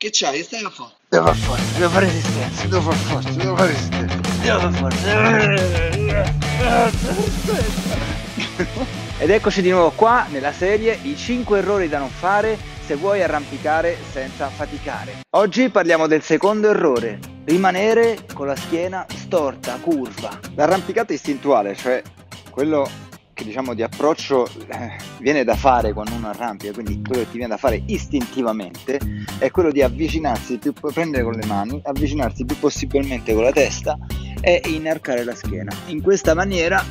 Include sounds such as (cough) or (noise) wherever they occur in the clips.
Che c'hai? Stai a fare? Devo far forza, devo fare resistenza, devo far forza, devo fare resistenza, devo far forza. Ed eccoci di nuovo qua nella serie I 5 errori da non fare se vuoi arrampicare senza faticare. Oggi parliamo del secondo errore, rimanere con la schiena storta, curva. L'arrampicata istintuale, cioè quello diciamo di approccio eh, viene da fare quando uno arrampica, quindi quello che ti viene da fare istintivamente è quello di avvicinarsi, più, prendere con le mani, avvicinarsi più possibilmente con la testa e inarcare la schiena. In questa maniera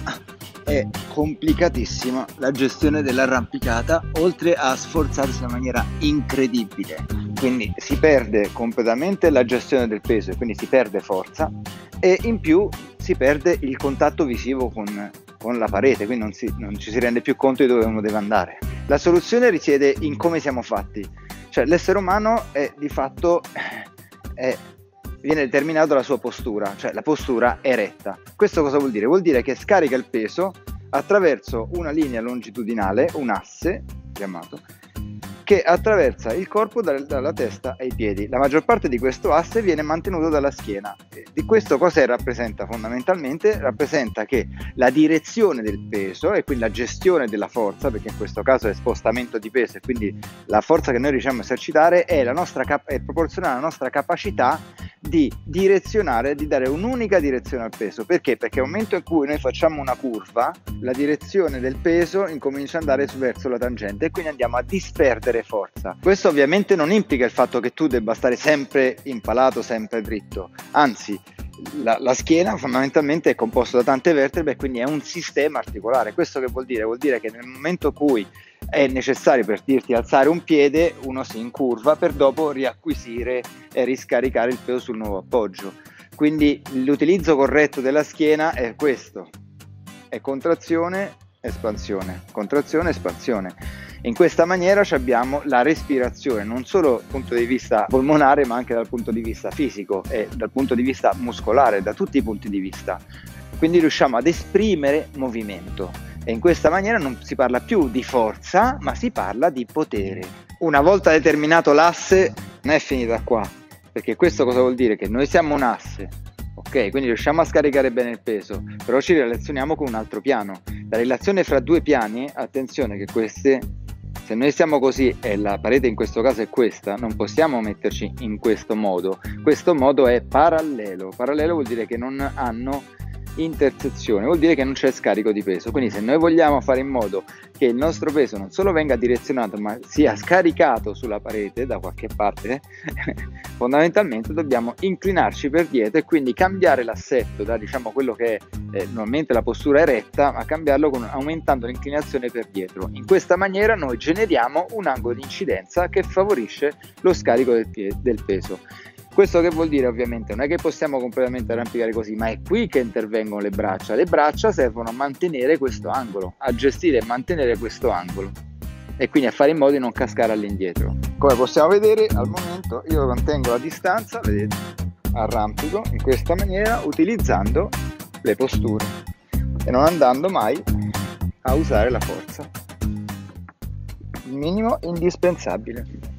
è complicatissima la gestione dell'arrampicata, oltre a sforzarsi in maniera incredibile. Quindi si perde completamente la gestione del peso e quindi si perde forza e in più si perde il contatto visivo con, con la parete, quindi non, si, non ci si rende più conto di dove uno deve andare. La soluzione risiede in come siamo fatti, cioè l'essere umano è di fatto è, viene determinato dalla sua postura, cioè la postura eretta. Questo cosa vuol dire? Vuol dire che scarica il peso attraverso una linea longitudinale, un asse chiamato, che attraversa il corpo dal, dalla testa ai piedi. La maggior parte di questo asse viene mantenuto dalla schiena. Di questo cosa rappresenta fondamentalmente? Rappresenta che la direzione del peso e quindi la gestione della forza, perché in questo caso è spostamento di peso e quindi la forza che noi riusciamo a esercitare è, cap- è proporzionale alla nostra capacità di direzionare, di dare un'unica direzione al peso. Perché? Perché nel momento in cui noi facciamo una curva, la direzione del peso incomincia ad andare verso la tangente e quindi andiamo a disperdere forza. Questo ovviamente non implica il fatto che tu debba stare sempre impalato, sempre dritto, anzi la, la, schiena fondamentalmente è composta da tante vertebre e quindi è un sistema articolare. Questo che vuol dire? Vuol dire che nel momento in cui è necessario per dirti alzare un piede, uno si incurva per dopo riacquisire e riscaricare il peso sul nuovo appoggio. Quindi l'utilizzo corretto della schiena è questo, è contrazione, espansione, contrazione, espansione. In questa maniera abbiamo la respirazione, non solo dal punto di vista polmonare, ma anche dal punto di vista fisico e dal punto di vista muscolare, da tutti i punti di vista. Quindi riusciamo ad esprimere movimento e in questa maniera non si parla più di forza, ma si parla di potere. Una volta determinato l'asse, non è finita qua, perché questo cosa vuol dire? Che noi siamo un asse, ok? Quindi riusciamo a scaricare bene il peso, però ci relazioniamo con un altro piano. La relazione fra due piani, attenzione che queste se noi siamo così e la parete in questo caso è questa, non possiamo metterci in questo modo. Questo modo è parallelo. Parallelo vuol dire che non hanno intersezione, vuol dire che non c'è scarico di peso. Quindi se noi vogliamo fare in modo che il nostro peso non solo venga direzionato, ma sia scaricato sulla parete da qualche parte, (laughs) fondamentalmente dobbiamo inclinarci per dietro e quindi cambiare l'assetto da diciamo quello che è eh, normalmente la postura eretta, a cambiarlo con, aumentando l'inclinazione per dietro. In questa maniera noi generiamo un angolo di incidenza che favorisce lo scarico del, del peso. Questo che vuol dire ovviamente non è che possiamo completamente arrampicare così, ma è qui che intervengono le braccia. Le braccia servono a mantenere questo angolo, a gestire e mantenere questo angolo e quindi a fare in modo di non cascare all'indietro. Come possiamo vedere al momento io mantengo la distanza, vedete, arrampico in questa maniera utilizzando le posture e non andando mai a usare la forza. Il minimo indispensabile.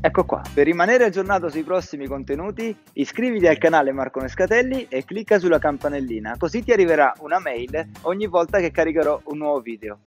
Ecco qua, per rimanere aggiornato sui prossimi contenuti iscriviti al canale Marco Nescatelli e clicca sulla campanellina, così ti arriverà una mail ogni volta che caricherò un nuovo video.